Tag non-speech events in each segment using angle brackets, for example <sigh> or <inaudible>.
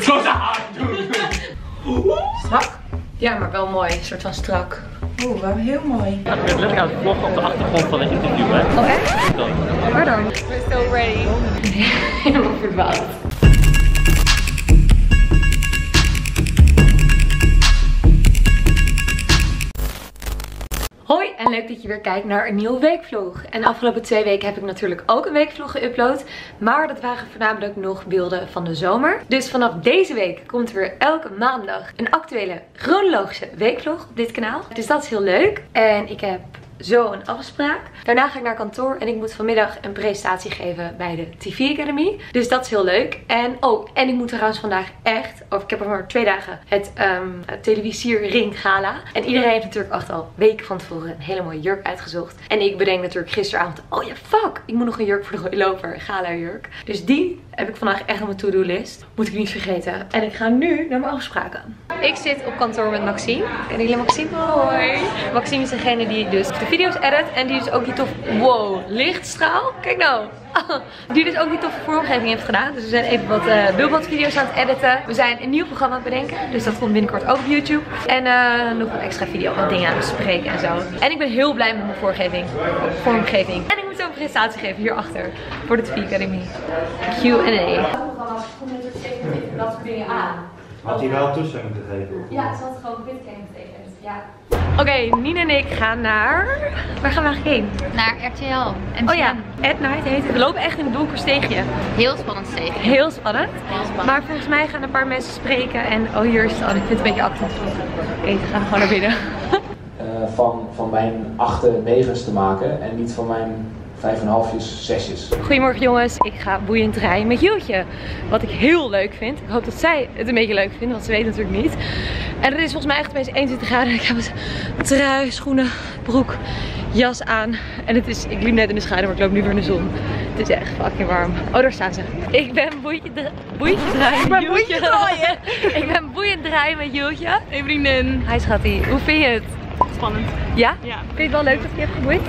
Zo haar doen. Strak? Ja, maar wel mooi. Een soort van strak. Oeh, wel heel mooi. Ik ben letterlijk aan het vloggen op de achtergrond van een interview, hè. Oh echt? Dan. Waar dan? We're so ready. <laughs> Helemaal verdwaald. Leuk dat je weer kijkt naar een nieuwe weekvlog. En de afgelopen twee weken heb ik natuurlijk ook een weekvlog geüpload. Maar dat waren voornamelijk nog beelden van de zomer. Dus vanaf deze week komt er weer elke maandag een actuele chronologische weekvlog op dit kanaal. Dus dat is heel leuk. En ik heb zo een afspraak. Daarna ga ik naar kantoor en ik moet vanmiddag een presentatie geven bij de TV Academy. Dus dat is heel leuk. En oh, en ik moet trouwens vandaag echt, of ik heb er maar twee dagen, het um, televisier gala. En iedereen heeft natuurlijk al weken van tevoren een hele mooie jurk uitgezocht. En ik bedenk natuurlijk gisteravond, oh ja fuck, ik moet nog een jurk voor de rode loper, gala jurk. Dus die heb ik vandaag echt op mijn to-do list. Moet ik niet vergeten. En ik ga nu naar mijn afspraken. Ik zit op kantoor met Maxime. Kennen jullie Maxime? Hoi. Maxime is degene die dus de video's edit. En die dus ook die tof... Wow, lichtstraal. Kijk nou. Die dus ook die toffe vormgeving heeft gedaan. Dus we zijn even wat uh, billboardvideo's aan het editen. We zijn een nieuw programma aan het bedenken. Dus dat komt binnenkort ook op YouTube. En uh, nog een extra video, wat dingen aan het bespreken en zo. En ik ben heel blij met mijn vormgeving. vormgeving. En ik moet zo een presentatie geven hierachter. Voor de TV Academy. Q&A. Dat soort dingen aan. Had hij wel toestemming gegeven? Ja, ze had gewoon witcam. Ja. Oké, okay, Nien en ik gaan naar... Waar gaan we eigenlijk heen? Naar RTL. MCM. Oh ja, At Night heet het. We lopen echt in een donker steegje. Heel spannend steegje. Heel spannend. Heel spannend. Maar volgens mij gaan een paar mensen spreken. En oh, hier is het. Oh, ik vind het een beetje actief. Oké, we gaan gewoon naar binnen. uh, <laughs> van, van mijn achte negens te maken en niet van mijn vijf en halfjes, zesjes. Goedemorgen jongens, ik ga boeiend rijden met Joeltje. Wat ik heel leuk vind. Ik hoop dat zij het een beetje leuk vinden, want ze weet natuurlijk niet. En het is volgens mij echt opeens 21 graden. Ik heb een trui, schoenen, broek, jas aan. En het is, ik liep net in de schaduw, maar ik loop nu weer in de zon. Het is echt fucking warm. Oh, daar staan ze. Ik ben boeiend, boeiend draaien. <laughs> Ik ben boeiend draaien. ik ben boeiend draaien met Joeltje. Hey vriendin. Hi schattie, hoe vind je het? Spannend. Ja? Ja. Vind je het wel leuk dat je hebt geboeid?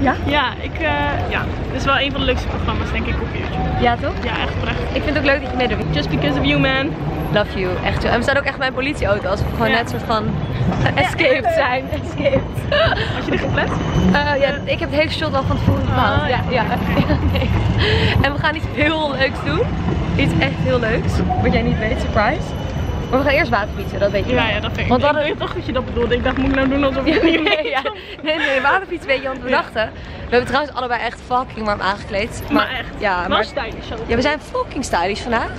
Ja? Ja, ik, uh, ja. Het is wel een van de leukste programma's denk ik op YouTube. Ja toch? Ja, echt oprecht. Ik vind het ook leuk dat je meedoet. Just because of you man. Love you, echt zo. En we staan ook echt bij een politieauto, alsof we gewoon Ja. net soort van <laughs> escaped zijn. <laughs> Escaped. Had je dit gepland? Eh, ja, ik heb het hele shot al van tevoren bepaald. Ah, ja, <laughs> ja. nee. En we gaan iets heel leuks doen. Iets echt heel leuks. Wat jij niet weet, surprise. Maar we gaan eerst waterfietsen, dat weet je Ja, wel. ja, dat vind ik. Want ik hadden- weet toch dat je dat bedoelde. Ik dacht, moet ik nou doen alsof ik het niet Nee, ja. nee, nee, waterfietsen weet je, want we Ja. dachten. We hebben trouwens allebei echt fucking warm aangekleed. Maar echt. Ja, maar stylish. ik ja, we zijn fucking stylish vandaag.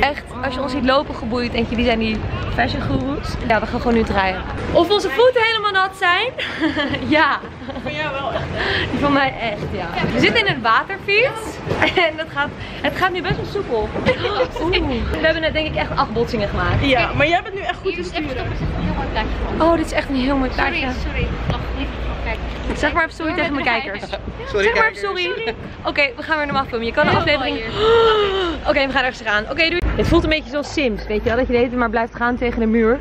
Echt, als je ons ziet lopen geboeid, denk je, wie zijn die fashion gurus? Ja, we gaan gewoon nu draaien. Of onze voeten helemaal nat zijn? <laughs> ja, Van jou wel echt. die van mij echt, ja. We zitten in een waterfiets <laughs> en dat gaat, het gaat nu best wel soepel. Oeh. <laughs> We hebben net denk ik echt acht botsingen gemaakt. Ja, maar jij bent nu echt goed Hier te is even sturen. stoppen, er zit een heel mooi plaatje van. Oh, dit is echt een heel mooi Sorry, plaatje. sorry. Kijken. Zeg maar even sorry tegen mijn kijkers. Sorry, Zeg maar even sorry. Oké, we gaan weer normaal filmen. Je kan de aflevering... <gasps> Oké, we gaan ergens gaan. Oké, doei. Het voelt een beetje zoals Sims, weet je wel? Dat je de hele tijd maar blijft gaan tegen de muur.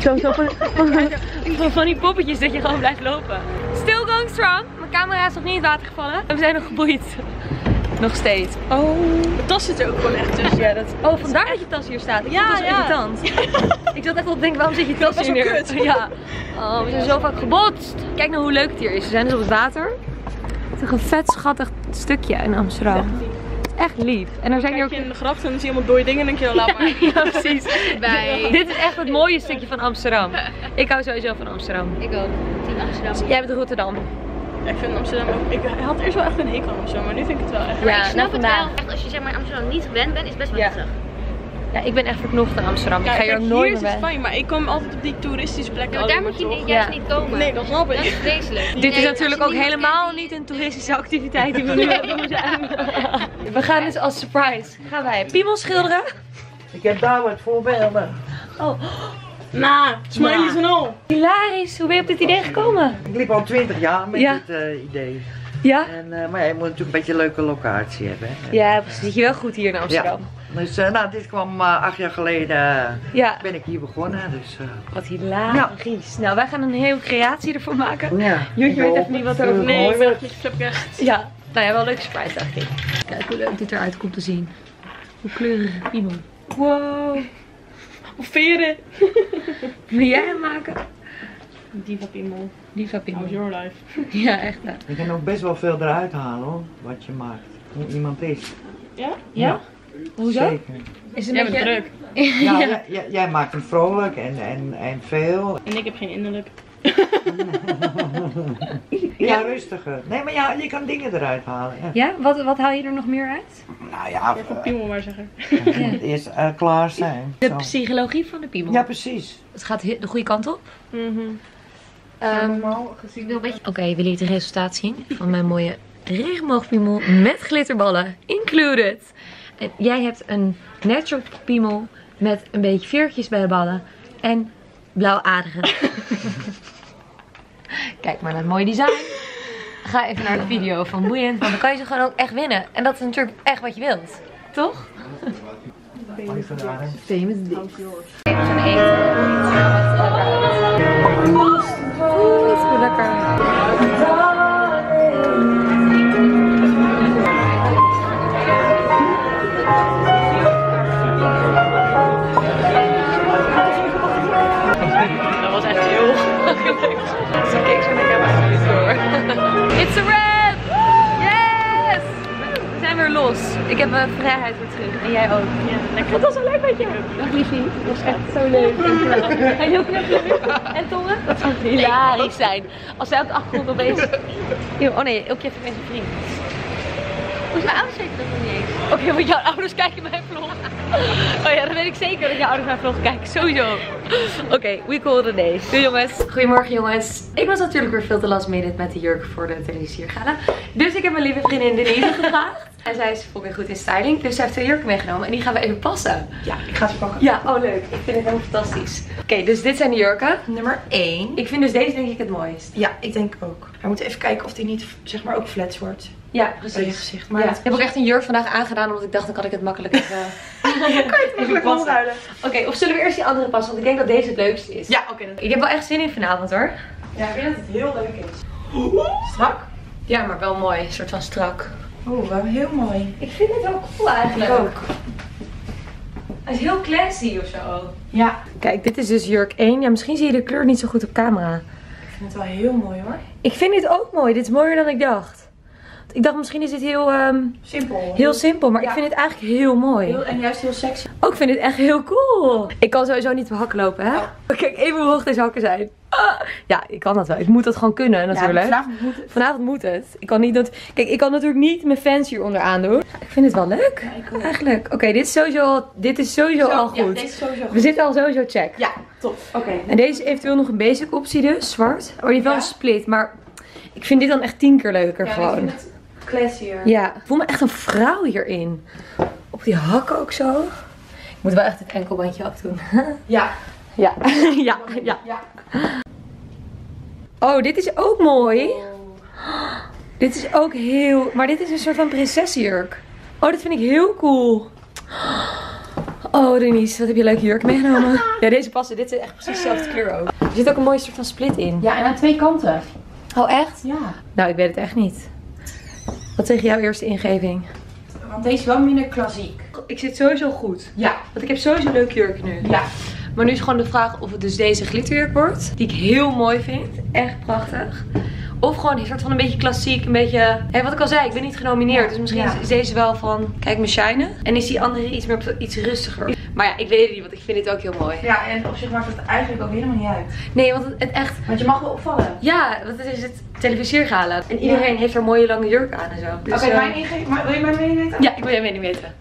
Zo, zo van, van, <laughs> van die poppetjes dat je gewoon blijft lopen. Still going strong. Mijn camera is nog niet in het water gevallen. En we zijn nog geboeid. Nog steeds. Oh. De tas zit er ook gewoon echt tussen. Ja, dat... Oh, vandaar dat je tas hier staat. Ik Ja, vond het zo ja. irritant. Ik zat echt wel te denken, waarom zit je tas hier neer? kut. Ja. Oh, we zijn zo vaak gebotst. Kijk nou hoe leuk het hier is. We zijn dus op het water. Het is een vet schattig stukje in Amsterdam. Het is echt lief. En er zijn hier ook... je in de gracht en dan zie je allemaal dode dingen en denk je, laat maar. Ja, precies. <laughs> Bij. Dit is echt het mooie stukje van Amsterdam. Ik hou sowieso van Amsterdam. Ik ook. Team Amsterdam. Jij bent Rotterdam. Ik vind Amsterdam ook... Ik had eerst wel echt een hekel aan Amsterdam, maar nu vind ik het wel echt... Maar Ja, ik nou, snap het vandaag. wel. Echt, als je zeg maar in Amsterdam niet gewend bent, is het best wel Ja. lastig. Ja, ik ben echt verknocht aan Amsterdam. Ik ga hier ook nooit hier meer is het fijn, maar ik kom altijd op die toeristische plekken Ja, maar daar moet je niet, toch. juist Ja. niet komen. Nee, dat snap Dat is ik. vreselijk. Dit Nee, is natuurlijk ook helemaal niet een toeristische activiteit die we nu <laughs> hebben zijn. We gaan dus als surprise, gaan wij piemel schilderen. Ik heb daar wat voorbeelden. Oh, Nou, smileys en al. hilarisch. Hoe ben je op dit idee gekomen? Ik liep al 20 jaar met Ja. dit eh, idee. Ja? En, eh, maar ja, je moet natuurlijk een beetje een leuke locatie hebben. Hè. Ja, precies. Zit je wel goed hier in Amsterdam. Dus eh, nou, dit kwam acht jaar geleden, Ja. ben ik hier begonnen. Dus, eh, Wat hilarisch. Nou, wij gaan een hele creatie ervan maken. ja. Jutje weet even niet wat er over Nee, mooi ik ben echt. Ja. Nou ja, wel een leuke surprise dacht ik. Kijk hoe leuk dit eruit komt te zien. Hoe kleurige piemel. Wow. Of veren. <laughs> Wil jij hem maken? Diva piemel. Diva How's piemel. your life? <laughs> Ja, echt. Je kan ook best wel veel eruit halen hoor, wat je maakt. Hoe iemand is. Ja? Ja? Hoezo? Zeker. Is het Jij een beetje... druk. Ja, <laughs> jij- jij, jij maakt hem vrolijk en, en, en veel. En ik heb geen innerlijk. <laughs> Ja, rustiger. Nee, maar ja, je kan dingen eruit halen. Ja. Ja? Wat, wat haal je er nog meer uit? Nou ja, Voor van piemel maar zeggen. <laughs> het eerst eh, klaar zijn. De Zo. psychologie van de piemel. Ja, precies. Het gaat de goede kant op. Mhm. Ehm, Oké, wil je het resultaat zien van mijn mooie regenboogpiemel met glitterballen included? En jij hebt een natural piemel met een beetje veertjes bij de ballen en blauwe aderen. <laughs> <laughs> Kijk maar naar het mooie design. Ga even naar de video van Boeiend, want dan kan je ze gewoon ook echt winnen. En dat is natuurlijk echt wat je wilt. Toch? Famous dicks. Even eten. Lekker. Ze keek zo naar camera door. It's a wrap! Yes! We zijn weer los. Ik heb mijn vrijheid weer terug. En jij ook. Ja, lekker. Het was zo leuk met je. Dag liefie. Dat was echt zo leuk. En heel knuffelen. En tongen? Dat zou hilarisch zijn. Als zij op de achtergrond opeens... <laughs> Oh nee, ook je even met zijn vriend. Mijn ouders weten dat nog niet eens? Oké, want jouw ouders kijken mijn vlog. Oh ja, dan weet ik zeker dat jouw ouders mijn vlog kijken. Sowieso. Oké, we call it a day. Doei jongens. Goedemorgen jongens. Ik was natuurlijk weer veel te last minute met de jurk voor de televisiergala. Dus ik heb mijn lieve vriendin Denise <laughs> gevraagd. En zij is fucking goed in styling. Dus zij heeft twee jurken meegenomen. En die gaan we even passen. Ja, ik ga ze pakken. Ja, oh leuk. Ik vind het helemaal fantastisch. Oké, dus dit zijn de jurken. Nummer 1. Ik vind dus deze denk ik het mooist. Ja, ik denk ook. We moeten even kijken of die niet, zeg maar, ook flats wordt. Ja, je precies. gezicht. Maar ja. Ik heb ook echt een jurk vandaag aangedaan, omdat ik dacht, dan kan ik het makkelijk even... <laughs> Makkelijk passen. omruilen. Oké, of zullen we eerst die andere passen? Want ik denk dat deze het leukste is. Ja, oké. Ik heb wel echt zin in vanavond hoor. ja, ik denk dat het heel leuk is. Strak? Ja, maar wel mooi. Een soort van strak. Oeh, wel heel mooi. Ik vind het wel cool eigenlijk. Ik ook. Hij is heel classy of zo. Ja, Kijk, dit is dus jurk 1. Ja, misschien zie je de kleur niet zo goed op camera. ik vind het wel heel mooi hoor. Ik vind dit ook mooi. Dit is mooier dan ik dacht. Ik dacht misschien is dit heel, ehm, Simpel. heel simpel, maar ik Ja. vind het eigenlijk heel mooi. Heel- en juist heel sexy. Ook ik vind het echt heel cool. Ik kan sowieso niet op hakken lopen, hè? Oh. <laughs> Kijk even hoe hoog deze hakken zijn. Ah, ja, ik kan dat wel. Ik moet dat gewoon kunnen natuurlijk. Ja, vanavond moet het. Vanavond moet het. Ik kan niet dat. Kijk, ik kan natuurlijk niet mijn fans hieronder aandoen. Ik vind het wel leuk. Ja. Eigenlijk. Oké, dit is sowieso, dit is sowieso al Ja, goed. deze is sowieso We goed. zitten al sowieso check. Ja, top. Oké. En deze is eventueel nog een basic optie dus, zwart. Oh, die wel Ja. een split, maar ik vind dit dan echt tien keer leuker Ja, gewoon. Classier. Ja, ik voel me echt een vrouw hierin. Op die hakken ook zo. Ik moet wel echt het enkelbandje afdoen. <laughs> Ja. ja, <laughs> ja, ja. Ja. Oh, dit is ook mooi. Dit is ook heel... Maar dit is een soort van prinsessenjurk. Oh, dit vind ik heel cool. Oh, Denise, wat heb je leuke jurk meegenomen. <laughs> Ja, deze passen. Dit is echt precies dezelfde kleur ook. Er zit ook een mooie soort van split in. Ja, en aan twee kanten. Oh, echt? Ja. Nou, ik weet het echt niet. Wat tegen jouw eerste ingeving? Want deze is wel minder klassiek. Ik zit sowieso goed. Ja. Want ik heb sowieso leuke jurken nu. Ja. Maar nu is gewoon de vraag of het dus deze glitterjurk wordt. Die ik heel mooi vind. Echt prachtig. Of gewoon een soort van een beetje klassiek. Een beetje... Hé, wat ik al zei, ik ben niet genomineerd. Dus misschien Ja. is deze wel van... Kijk me shinen. En is die andere iets meer iets rustiger. Maar ja, ik weet het niet. Want ik vind dit ook heel mooi. Ja, en op zich maakt het eigenlijk ook helemaal niet uit. Nee, want het, echt... Want je mag wel opvallen. Ja, want het is het televisiergala. En iedereen heeft er mooie lange jurk aan en zo. Dus, Oké, eh, mijn ingeving. maar Wil je mijn mening weten? Ja, ik wil jij mening weten.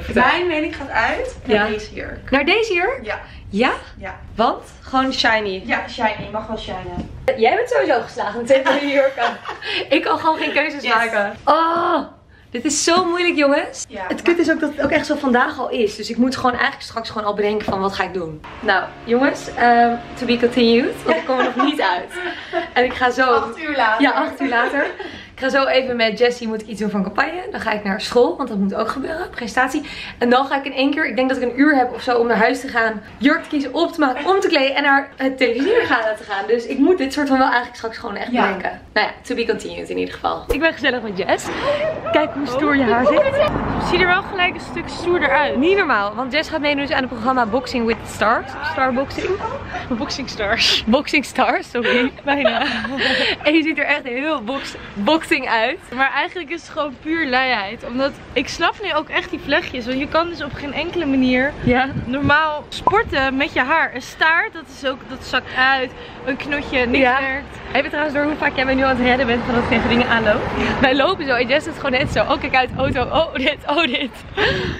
Vertel. Mijn mening gaat uit naar Ja. deze jurk. Naar deze jurk? Ja. Ja? Ja. Want? Gewoon shiny. Ja, shiny. Mag wel shinen. Jij bent sowieso geslagen tegen die <laughs> jurken. Ik kan gewoon geen keuzes Yes. maken. Oh, dit is zo moeilijk jongens. Ja, het kut is ook dat het ook echt zo vandaag al is. Dus ik moet gewoon eigenlijk straks gewoon al bedenken van wat ga ik doen. Nou jongens, ehm, to be continued. Want ik kom er nog niet uit. <laughs> En ik ga zo... Acht uur later. Ja, acht uur later. <laughs> Ik ga zo even met Jessie moet ik iets doen van campagne. Dan ga ik naar school, want dat moet ook gebeuren. Presentatie. En dan ga ik in één keer, ik denk dat ik een uur heb of zo om naar huis te gaan. Jurk te kiezen, op te maken, om te kleden en naar het televisiegala te gaan. Dus ik moet dit soort van wel eigenlijk straks gewoon echt Ja. bedenken. Nou ja, to be continued in ieder geval. Ik ben gezellig met Jess. Kijk hoe stoer je haar zit. Zie er wel gelijk een stuk stoerder uit. Niet normaal, want Jess gaat meedoen dus aan het programma Boxing with Stars. Starboxing. Boxing stars. Boxing Stars, sorry. <laughs> Bijna. En je ziet er echt heel box uit. Maar eigenlijk is het gewoon puur luiheid. Omdat ik snap nu ook echt die vlechtjes. Want je kan dus op geen enkele manier Ja. normaal sporten met je haar. Een staart, dat is ook, dat zakt uit. Een knotje, niks Ja. werkt. Heb je trouwens door hoe vaak jij mij nu aan het redden bent van dat ik tegen dingen aanloop? <laughs> Wij lopen zo en Jess doet gewoon net zo. Oh, kijk uit, auto. Oh, dit, oh, dit.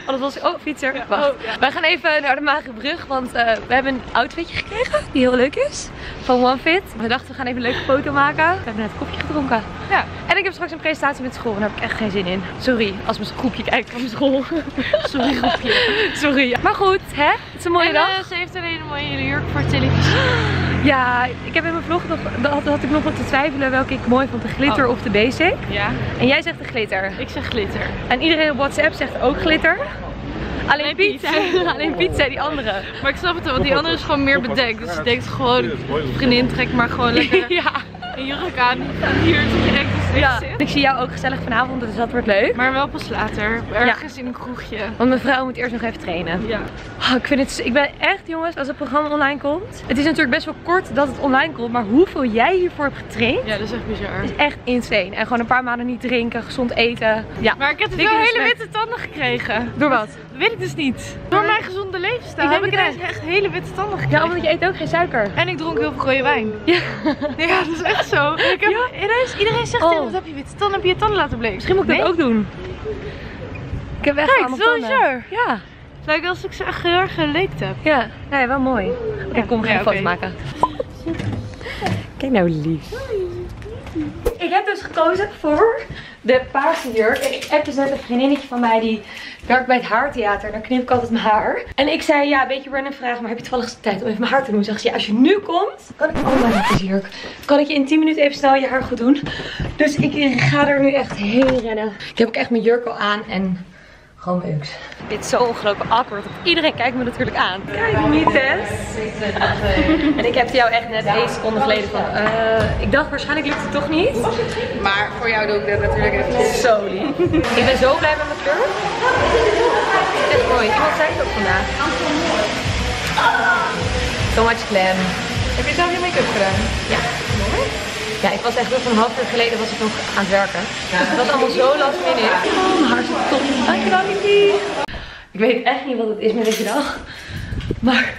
Oh, dat was, oh, fietser. Wacht. oh. Wij gaan even naar de Magenbrug, want eh, we hebben een outfitje gekregen die heel leuk is. Van OneFit. We dachten, we gaan even een leuke foto maken. We hebben net een kopje gedronken. Ja. En ik heb straks een presentatie met school en daar heb ik echt geen zin in. Sorry, als mijn groepje kijkt van mijn school. <laughs> Sorry groepje. <laughs> Sorry. Maar goed, hè? Het is een mooie En dag. eh, ze heeft alleen een mooie jurk voor televisie. <gasps> Ja, ik heb in mijn vlog nog, dat had ik nog wat te twijfelen welke ik mooi vond, de glitter Oh. of de basic. Ja, En jij zegt de glitter. ik zeg glitter. En iedereen op WhatsApp zegt ook glitter. Alleen Piet, <laughs> alleen Piet zei die andere. Maar ik snap het wel, want die andere is gewoon meer bedekt. Dus je denkt gewoon, vriendin trek maar gewoon lekker ja. een jurk aan. En hier denkt dat ja. Ik zie jou ook gezellig vanavond, dus dat wordt leuk. Maar wel pas later, ergens in een kroegje. Want mijn vrouw moet eerst nog even trainen. Ja. Oh, ik, vind het, ik ben echt jongens, als het programma online komt. Het is natuurlijk best wel kort dat het online komt, maar hoeveel jij hiervoor hebt getraind. ja, dat is echt bizar. is echt insane. En gewoon een paar maanden niet drinken, gezond eten. Ja. Maar ik heb dus wel hele witte tanden gekregen. Door wat? Dat weet ik dus niet. Door mijn gezonde levensstijl Ik heb ik ineens echt hele witte tanden gekregen. Ja, omdat je eet ook geen suiker. En ik dronk heel veel rode wijn. Ja. Ja, dat is echt zo. Ik heb, ineens, iedereen zegt Oh. Wat heb je witte tanden? Heb je je tanden laten bleken? Misschien moet ik dat Nee. ook doen. Ik heb echt Kijk, bizar. Ja. Lijkt alsof ik ze echt heel erg geleekt heb. Ja, ja, wel mooi. Oké, kom, we gaan Ja, een foto maken. Kijk nou lief. Ik heb dus gekozen voor de paarse jurk. En ik heb dus net een vriendinnetje van mij die werkt bij het haartheater. Daar knip ik altijd mijn haar. En ik zei, ja, een beetje random vraag, maar heb je toevallig tijd om even mijn haar te doen? Zegt ze, ja, als je nu komt, kan ik, oh mijn jurk. Kan ik je in 10 minuten even snel je haar goed doen. Dus ik ga er nu echt heen rennen. Ik heb ook echt mijn jurk al aan en gewoon leuks. Dit is zo ongelooflijk awkward. Iedereen kijkt me natuurlijk aan. Kijk, Mites. en ik heb jou echt net één seconde geleden van. eh, ik dacht waarschijnlijk lukt het toch niet. Maar voor jou doe ik dat natuurlijk even zo lief. ik ben zo blij met mijn kleur. Het is echt mooi. Iemand zei het ook vandaag. So much glam. Heb je zelf je make-up gedaan? Ja. Ja, ik was echt nog een half uur geleden was ik nog aan het werken. Het was allemaal zo last minute. Oh, mijn haar zit top. Dankjewel, liefie. Ik weet echt niet wat het is met deze dag. Maar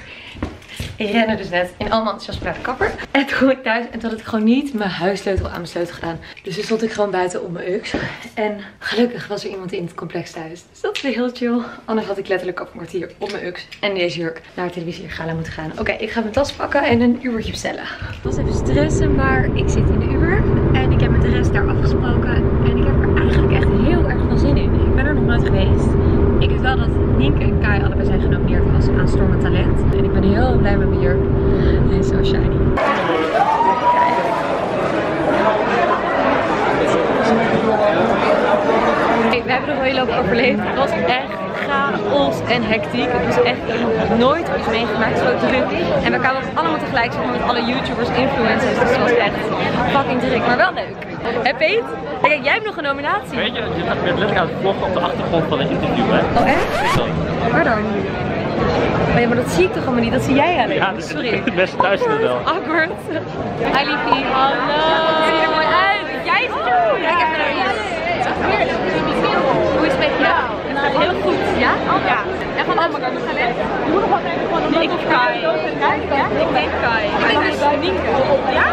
ik rende dus net in allemaal naar de kapper. En toen kwam ik thuis en toen had ik gewoon niet mijn huissleutel aan mijn sleutel gedaan. Dus toen stond ik gewoon buiten op mijn ux. En gelukkig was er iemand in het complex thuis. Dus dat is weer heel chill. Anders had ik letterlijk op een kwartier op mijn ux en deze jurk naar het televisiegala moeten gaan. Oké, ik ga mijn tas pakken en een uurtje bestellen. Het was even stressen, maar ik zit in de Uber. En ik heb met de rest daar afgesproken. En ik heb er eigenlijk echt heel erg veel zin in. Ik ben er nog nooit geweest. Ik weet wel dat Nienke en Kai allebei zijn genomineerd als aan Stormend Talent. En ik ben heel blij met mijn jurk. Hij is zo shiny. Kijk, we hebben wel heel lopen overleefd. Het was echt chaos en hectiek. Het was echt, nooit iets meegemaakt, zo druk. En we kwamen allemaal tegelijk, met alle YouTubers, influencers. Dus het was echt fucking druk, maar wel leuk. Hé Peet? Kijk, jij hebt nog een nominatie. Weet je, je bent letterlijk aan het vloggen op de achtergrond van een interview, hè? Oh echt? Waar dan? Oh ja, maar dat zie ik toch allemaal niet, dat zie jij alleen. Ja, Sorry. <laughs> het beste thuis er wel. Awkward. Hi liefie. Hallo. Zie je er mooi uit. Jij ziet er mooi uit. Kijk even naar je. Hoe is het met jou? Heel goed. Ja? Ja. En van allemaal kan gaan leggen. Ik Kai. Ja? Ik denk Kai. Ik denk dus Nienke. Ja?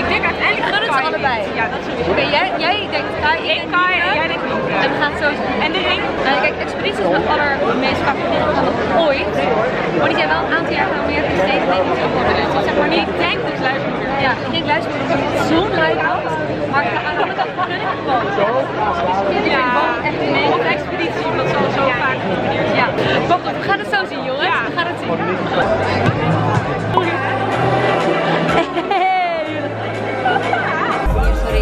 Ik denk uiteindelijk Kai. het allebei. Ja, dat Oké, jij, jij denkt Kai. Ik denk Kai en jij denkt Nienke. En we gaan zo. En de ring? Nou, kijk, Expeditie is mijn allermeest favoriete programma ooit. Maar die zijn wel een aantal jaar genomineerd in deze denk ik ook wel willen. Dus zeg maar niet, ik denk dus luistermoeder. Ja, ik denk luistermoeder het zo'n luid. Maar ik gun ik gewoon. Zo? Ja, echt een expeditie, wat ze zo vaak genomineerd Ja. Wacht op, we gaan het zo zien jongens. We gaan het zien.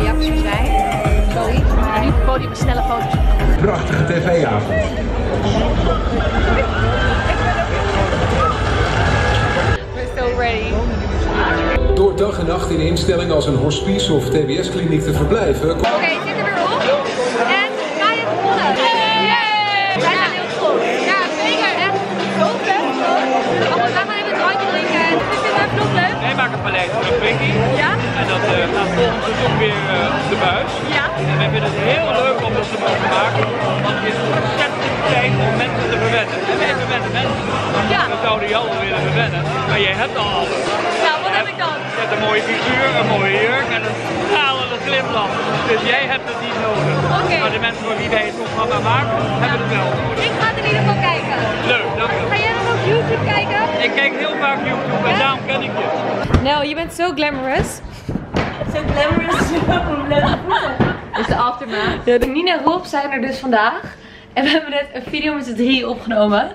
Eerste zijn, maar podium snelle foto's. Prachtige tv-avond. Door dag en nacht in instellingen als een hospice of TBS-kliniek te verblijven, Oké, het zit er weer op. En wij hebben gewonnen. Yay! Wij zijn heel trots. Ja, zeker. Vet. Oh, we gaan maar even het randje drinken. Vind je het nog leuk? Wij maken paleis van een Blinky. Ja? En dat eh, gaat volgend seizoen weer eh, op de buis. Ja. En wij vinden het heel leuk om dat te mogen maken. Want het is ontzettend fijn om mensen te verwennen. En wij verwennen mensen. Ja. We zouden jou wel willen verwennen. Maar jij hebt al mooie figuur, een mooie jurk en een stralende glimlach. Dus jij hebt het niet nodig. Maar de mensen voor wie wij het programma maken, hebben het wel nodig. Ik ga het in ieder geval kijken. Leuk, dank je. Ga jij dan ook YouTube kijken? Ik kijk heel vaak YouTube en daarom ken ik je. Nou, je bent zo glamorous. Zo glamorous. <laughs> is de aftermath. Ja, de Nina en Rob zijn er dus vandaag. En we hebben net een video met z'n drie opgenomen.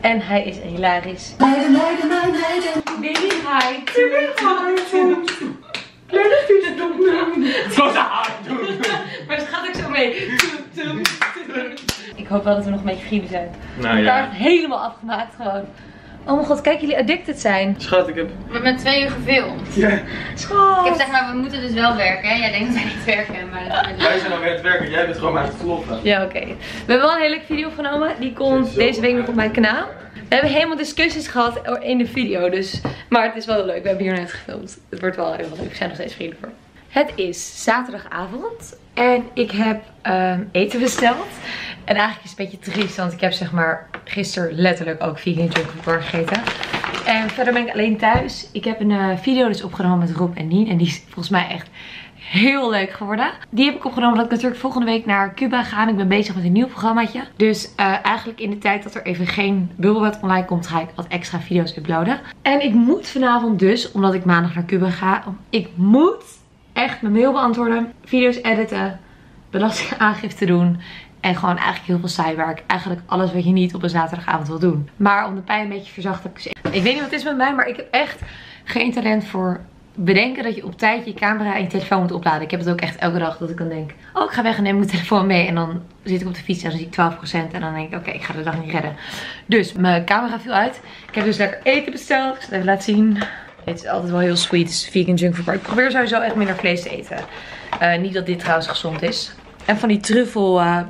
En hij is hilarisch. Meiden, meiden, meiden. Baby hi. Maar ze gaat ook zo mee. Ik hoop wel dat we nog een beetje grieven zijn. Nou Elkaar helemaal afgemaakt gewoon. Oh mijn god, kijk jullie addicted zijn. Schat, ik heb... We hebben met twee uur gefilmd. Schat. Ik heb zeg maar, we moeten dus wel werken. Hè? Jij denkt dat wij niet werken, maar dat is Wij zijn alweer aan het werken, jij bent gewoon maar aan het vloggen. Ja, oké. We hebben wel een hele leuke video opgenomen. Die komt deze week nog op mijn kanaal. We hebben helemaal discussies gehad in de video. Dus, maar het is wel leuk. We hebben hier net gefilmd. Het wordt wel heel leuk. We zijn nog steeds vrienden voor. Het is zaterdagavond. En ik heb ehm, eten besteld. En eigenlijk is het een beetje triest. Want ik heb zeg maar gisteren letterlijk ook vegan junk gegeten. En verder ben ik alleen thuis. Ik heb een eh, video dus opgenomen met Rob en Nien. En die is volgens mij echt heel leuk geworden. Die heb ik opgenomen omdat ik natuurlijk volgende week naar Cuba ga. En ik ben bezig met een nieuw programmaatje. Dus eh, eigenlijk in de tijd dat er even geen bubbelbad online komt, ga ik wat extra video's uploaden. En ik moet vanavond dus, omdat ik maandag naar Cuba ga, ik moet echt mijn mail beantwoorden, video's editen, belastingaangifte doen. En gewoon eigenlijk heel veel saaiwerk. Eigenlijk alles wat je niet op een zaterdagavond wil doen. Maar om de pijn een beetje verzacht heb ik. Ik weet niet wat het is met mij, maar ik heb echt geen talent voor bedenken dat je op tijd je camera en je telefoon moet opladen. Ik heb het ook echt elke dag dat ik dan denk, oh ik ga weg en neem mijn telefoon mee. En dan zit ik op de fiets en dan zie ik 12% en dan denk ik, oké ik ga de dag niet redden. Dus mijn camera viel uit. Ik heb dus lekker eten besteld. Ik zal het even laten zien. Het is altijd wel heel sweet. Het is vegan junk food bar. Ik probeer sowieso echt minder vlees te eten. Eh, niet dat dit trouwens gezond is. En van die truffel... eh,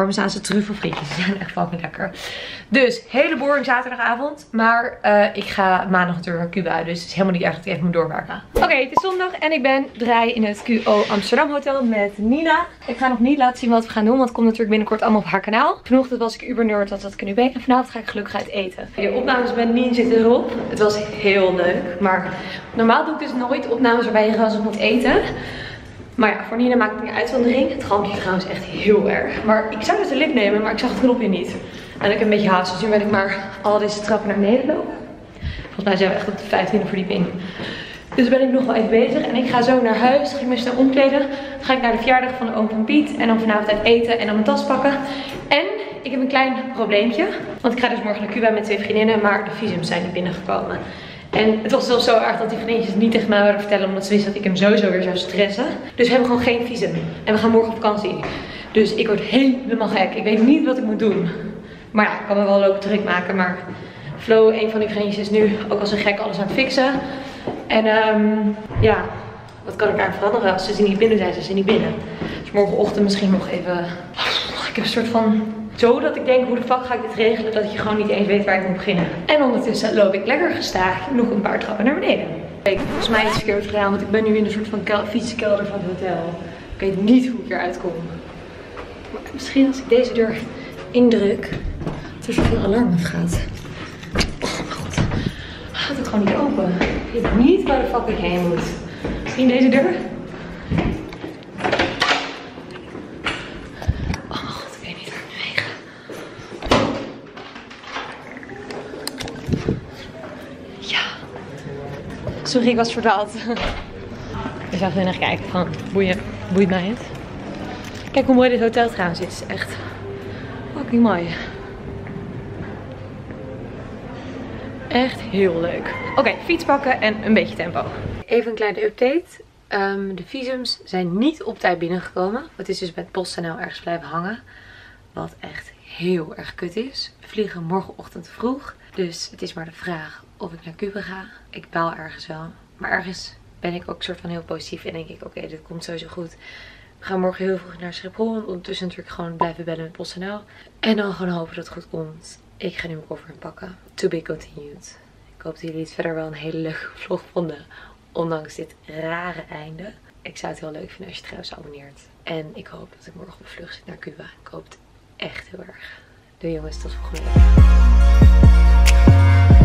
Parmezaanse truffelfrietjes. Die zijn echt fucking lekker. Dus, hele boring zaterdagavond. Maar eh, ik ga maandag natuurlijk naar Cuba. Dus het is helemaal niet erg dat ik even moet doorwerken. Oké, het is zondag en ik ben draai in het QO Amsterdam Hotel met Nina. Ik ga nog niet laten zien wat we gaan doen. Want het komt natuurlijk binnenkort allemaal op haar kanaal. Vanochtend was ik uber dat dat kunnen En vanavond ga ik gelukkig uit eten. De opnames met Nien zitten erop. Het was heel leuk. Maar normaal doe ik dus nooit opnames waarbij je gewoon moet eten. Maar ja, voor Nina maakt het niet uit van de ring. Het hier trouwens echt heel erg. Maar ik zou dus de lip nemen, maar ik zag het knopje niet. En ik heb een beetje haast, dus nu ben ik maar al deze trappen naar beneden lopen. Volgens mij zijn we echt op de 15e verdieping. Dus ben ik nog wel even bezig. En ik ga zo naar huis. Ga ik me snel omkleden. Dan ga ik naar de verjaardag van de oom van Piet. En dan vanavond uit eten en dan mijn tas pakken. En ik heb een klein probleempje. Want ik ga dus morgen naar Cuba met twee vriendinnen. Maar de visums zijn niet binnengekomen. En het was zelfs zo erg dat die vriendjes niet tegen mij wilden vertellen. Omdat ze wisten dat ik hem sowieso weer zou stressen. Dus we hebben gewoon geen visum. En we gaan morgen op vakantie. Dus ik word helemaal gek. Ik weet niet wat ik moet doen. Maar ja, ik kan me wel lopen druk maken. Maar Flo, een van die vriendjes, is nu ook als een gek alles aan het fixen. En ehm, ja, wat kan ik aan veranderen? Als ze niet binnen zijn, zijn ze niet binnen. Dus morgenochtend misschien nog even... Ik heb een soort van zo dat ik denk, hoe de fuck ga ik dit regelen? Dat je gewoon niet eens weet waar ik moet beginnen. En ondertussen loop ik lekker gestaag nog een paar trappen naar beneden. Ik heb volgens mij iets verkeerd gedaan, want ik ben nu in een soort van kel fietskelder van het hotel. Ik weet niet hoe ik eruit kom. Maar misschien als ik deze deur indruk, dat er zoveel alarm afgaat. Oh mijn god. Gaat het gewoon niet open. Ik weet niet waar de fuck ik heen moet. Misschien deze deur? Oh mijn god, ik weet niet waar ik nu heen ga. Ja. Sorry, ik was verdwaald. Ik zou even naar kijken van boeien, boeit mij het. Kijk hoe mooi dit hotel trouwens is. Echt fucking mooi. Echt heel leuk. Oké, fiets pakken en een beetje tempo. Even een kleine update. Ehm, de visums zijn niet op tijd binnengekomen. Het is dus met PostNL ergens blijven hangen. Wat echt heel erg kut is. We vliegen morgenochtend vroeg. Dus het is maar de vraag of ik naar Cuba ga. Ik baal ergens wel. Maar ergens ben ik ook soort van heel positief. En denk ik, oké, dit komt sowieso goed. We gaan morgen heel vroeg naar Schiphol. En ondertussen natuurlijk gewoon blijven bellen met PostNL. En dan gewoon hopen dat het goed komt. Ik ga nu mijn koffer inpakken. To be continued. Ik hoop dat jullie het verder wel een hele leuke <laughs> vlog vonden. Ondanks dit rare einde. Ik zou het heel leuk vinden als je trouwens abonneert. En ik hoop dat ik morgen op vlucht zit naar Cuba. Ik hoop het echt heel erg. Doei jongens, tot volgende week. Bye.